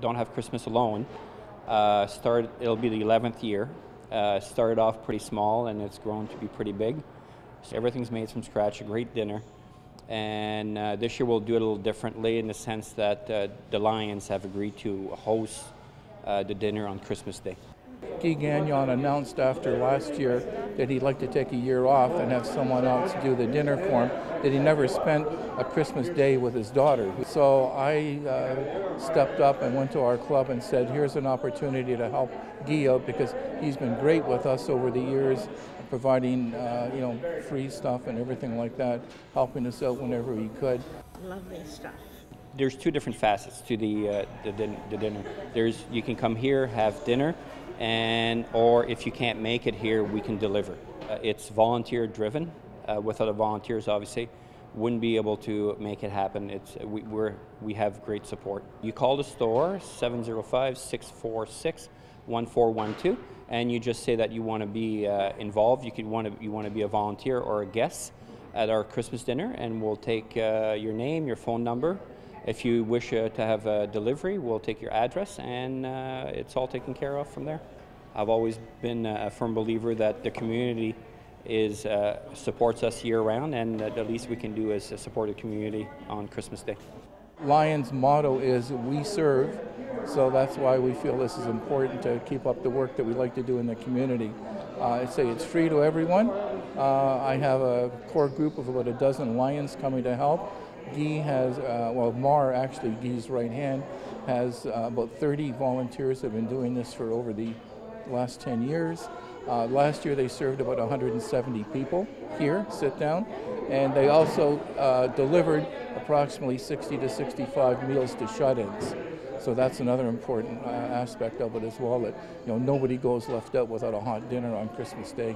Don't Have Christmas Alone uh, it'll be the 11th year. Uh, started off pretty small and it's grown to be pretty big. So everything's made from scratch, a great dinner. And uh, this year we'll do it a little differently in the sense that uh, the Lions have agreed to host uh, the dinner on Christmas Day. Guy Gagnon announced after last year that he'd like to take a year off and have someone else do the dinner for him, that he never spent a Christmas day with his daughter. So I uh, stepped up and went to our club and said, here's an opportunity to help Guy out because he's been great with us over the years, providing uh, you know free stuff and everything like that, helping us out whenever he could. Lovely stuff. There's two different facets to the, uh, the, din- the dinner. There's you can come here, have dinner, and or if you can't make it here, we can deliver. Uh, it's volunteer driven. Uh, without the volunteers, obviously, wouldn't be able to make it happen. It's we, we're we have great support. You call the store 705-646-1412, and you just say that you want to be uh, involved. You could want to you want to be a volunteer or a guest at our Christmas dinner, and we'll take uh, your name, your phone number. If you wish uh, to have a delivery, we'll take your address, and uh, it's all taken care of from there. I've always been a firm believer that the community is uh, supports us year round, and the least we can do is support the community on Christmas Day. Lion's motto is "We serve," so that's why we feel this is important to keep up the work that we like to do in the community. Uh, I say it's free to everyone. Uh, I have a core group of about a dozen Lions coming to help. Guy has, uh, well, Mar actually, Guy's right hand, has uh, about 30 volunteers that have been doing this for over the last 10 years. Uh, last year they served about 170 people here, sit down, and they also uh, delivered approximately 60 to 65 meals to shut-ins. So that's another important uh, aspect of it as well. That you know nobody goes left out without a hot dinner on Christmas Day.